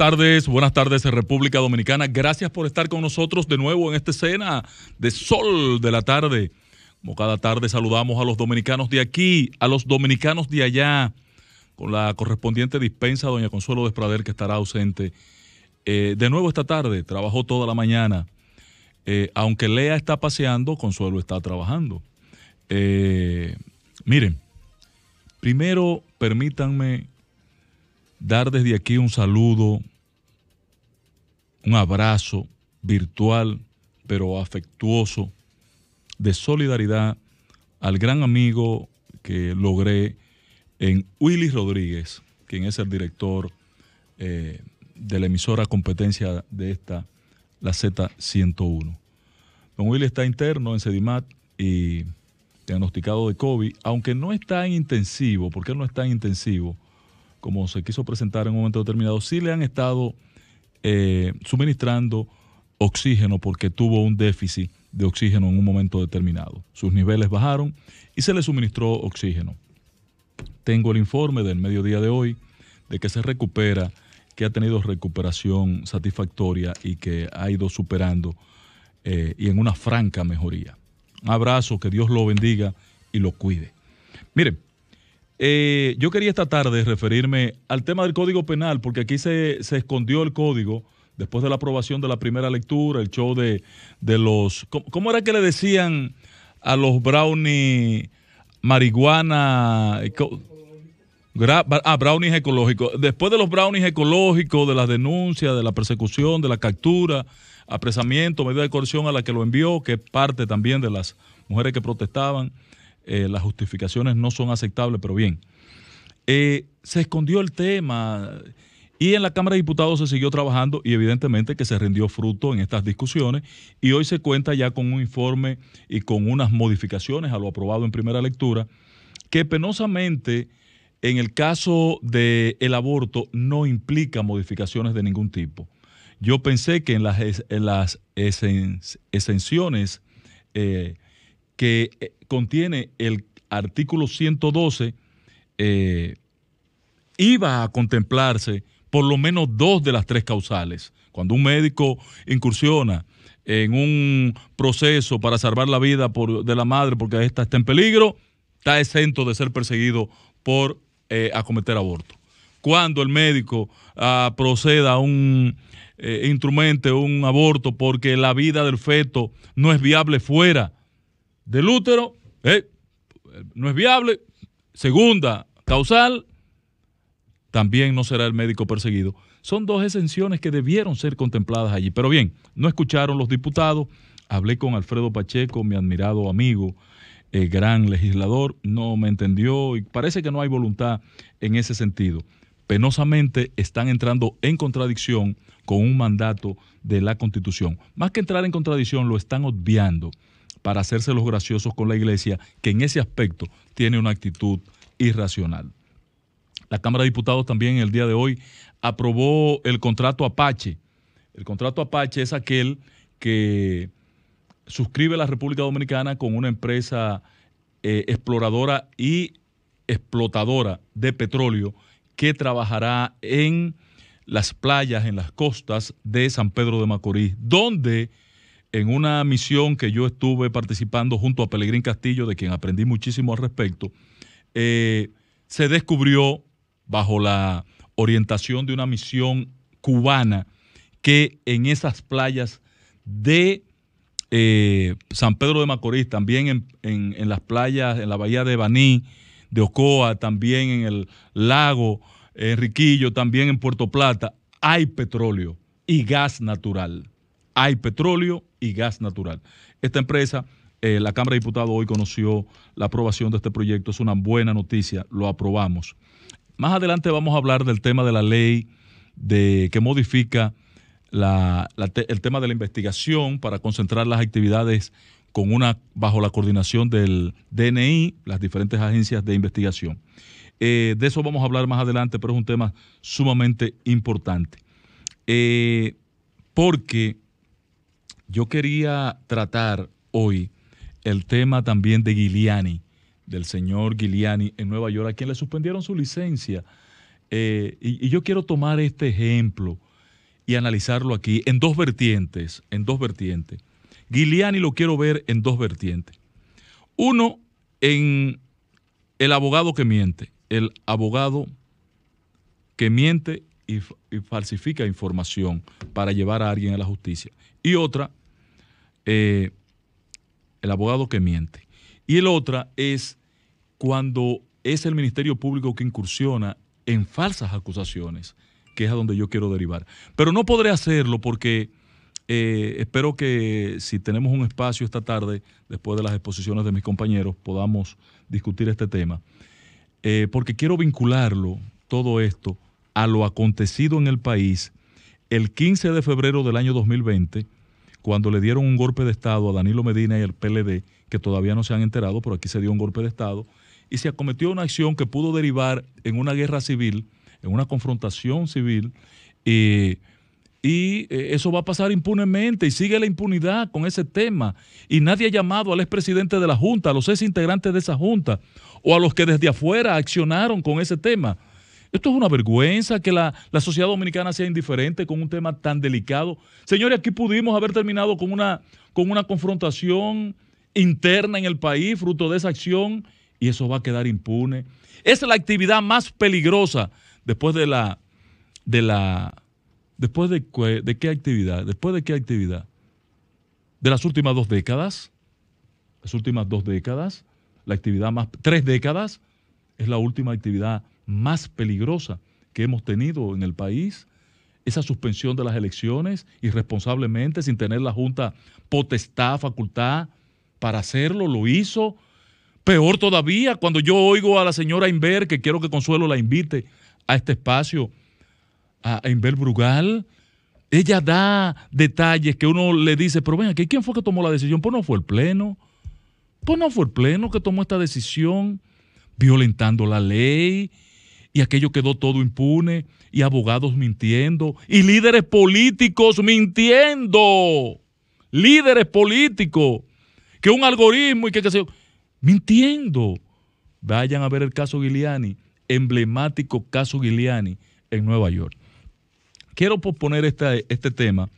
tardes, buenas tardes República Dominicana. Gracias por estar con nosotros de nuevo en esta escena de sol de la tarde. Como cada tarde saludamos a los dominicanos de aquí, a los dominicanos de allá, con la correspondiente dispensa, doña Consuelo Desprader, que estará ausente. Eh, de nuevo esta tarde, trabajó toda la mañana. Eh, aunque Lea está paseando, Consuelo está trabajando. Eh, miren, primero permítanme dar desde aquí un saludo, un abrazo virtual, pero afectuoso, de solidaridad al gran amigo que logré en Willy Rodríguez, quien es el director eh, de la emisora competencia de esta, la Z101. Don Willy está interno en Sedimat y diagnosticado de COVID, aunque no está en intensivo, porque no está en intensivo, como se quiso presentar en un momento determinado, sí le han estado eh, suministrando oxígeno porque tuvo un déficit de oxígeno en un momento determinado. Sus niveles bajaron y se le suministró oxígeno. Tengo el informe del mediodía de hoy de que se recupera, que ha tenido recuperación satisfactoria y que ha ido superando eh, y en una franca mejoría. Un abrazo, que Dios lo bendiga y lo cuide. Miren, eh, yo quería esta tarde referirme al tema del Código Penal, porque aquí se, escondió el código después de la aprobación de la primera lectura, el show de, los... ¿cómo, era que le decían a los brownie marihuana? Ah, brownies ecológicos. Después de los brownies ecológicos, de las denuncias, de la persecución, de la captura, apresamiento, medida de coerción a la que lo envió, que es parte también de las mujeres que protestaban. Eh, las justificaciones no son aceptables, pero bien. Eh, se escondió el tema y en la Cámara de Diputados se siguió trabajando y evidentemente que se rindió fruto en estas discusiones y hoy se cuenta ya con un informe y con unas modificaciones a lo aprobado en primera lectura que penosamente en el caso del aborto no implica modificaciones de ningún tipo. Yo pensé que en las, en las exenciones eh, que eh, contiene el artículo 112, eh, iba a contemplarse por lo menos dos de las tres causales. Cuando un médico incursiona en un proceso para salvar la vida de la madre porque ésta está en peligro, está exento de ser perseguido por eh, acometer aborto. Cuando el médico ah, proceda a un instrumento, un aborto, porque la vida del feto no es viable fuera del útero, eh, no es viable. Segunda, causal, también no será el médico perseguido. Son dos exenciones que debieron ser contempladas allí. Pero bien, no escucharon los diputados. Hablé con Alfredo Pacheco, mi admirado amigo, el gran legislador, no me entendió y parece que no hay voluntad en ese sentido. Penosamente están entrando en contradicción con un mandato de la Constitución. Más que entrar en contradicción, lo están obviando para hacerse los graciosos con la iglesia, que en ese aspecto tiene una actitud irracional. La Cámara de Diputados también el día de hoy aprobó el contrato Apache. El contrato Apache es aquel que suscribe la República Dominicana con una empresa eh, exploradora y explotadora de petróleo que trabajará en las playas, en las costas de San Pedro de Macorís, donde en una misión que yo estuve participando junto a Pelegrín Castillo, de quien aprendí muchísimo al respecto, eh, se descubrió bajo la orientación de una misión cubana que en esas playas de eh, San Pedro de Macorís, también en, las playas, en la bahía de Baní, de Ocoa, también en el lago Enriquillo, también en Puerto Plata, hay petróleo y gas natural. Hay petróleo y gas natural. Esta empresa, eh, la Cámara de Diputados hoy conoció la aprobación de este proyecto, es una buena noticia, lo aprobamos. Más adelante vamos a hablar del tema de la ley de, que modifica el tema de la investigación para concentrar las actividades con una, bajo la coordinación del DNI, las diferentes agencias de investigación. Eh, de eso vamos a hablar más adelante, pero es un tema sumamente importante. Eh, porque yo quería tratar hoy el tema también de Giuliani, del señor Giuliani en Nueva York, a quien le suspendieron su licencia. Eh, y, yo quiero tomar este ejemplo y analizarlo aquí en dos vertientes, en dos vertientes. Giuliani lo quiero ver en dos vertientes. Uno, en el abogado que miente, el abogado que miente y, falsifica información para llevar a alguien a la justicia. Y otra, eh, el abogado que miente. Y el otra es cuando es el Ministerio Público que incursiona en falsas acusaciones, que es a donde yo quiero derivar. Pero no podré hacerlo porque eh, espero que si tenemos un espacio esta tarde, después de las exposiciones de mis compañeros, podamos discutir este tema, eh, porque quiero vincularlo, todo esto, a lo acontecido en el país el 15 de febrero del año 2020, cuando le dieron un golpe de Estado a Danilo Medina y al PLD, que todavía no se han enterado, pero aquí se dio un golpe de Estado, y se acometió una acción que pudo derivar en una guerra civil, en una confrontación civil, y eh, eso va a pasar impunemente y sigue la impunidad con ese tema. Y nadie ha llamado al expresidente de la Junta, a los ex integrantes de esa Junta o a los que desde afuera accionaron con ese tema. Esto es una vergüenza que la, la, sociedad dominicana sea indiferente con un tema tan delicado. Señores, aquí pudimos haber terminado con una, con una confrontación interna en el país, fruto de esa acción, y eso va a quedar impune. Es la actividad más peligrosa después de la, de la, después de, de qué actividad, después de qué actividad, de las últimas dos décadas, las últimas dos décadas, la actividad más, tres décadas, es la última actividad más peligrosa que hemos tenido en el país. Esa suspensión de las elecciones irresponsablemente, sin tener la Junta potestad, facultad para hacerlo, lo hizo. Peor todavía, cuando yo oigo a la señora Inver, que quiero que Consuelo la invite a este espacio, a Inver Brugal, ella da detalles que uno le dice, pero ven aquí, ¿quién fue que tomó la decisión? Pues no fue el Pleno. Pues no fue el Pleno que tomó esta decisión, violentando la ley, y aquello quedó todo impune, y abogados mintiendo, y líderes políticos mintiendo. Líderes políticos que un algoritmo y que qué sé yo, mintiendo. Vayan a ver el caso Giuliani, emblemático caso Giuliani en Nueva York. Quiero posponer este, este tema.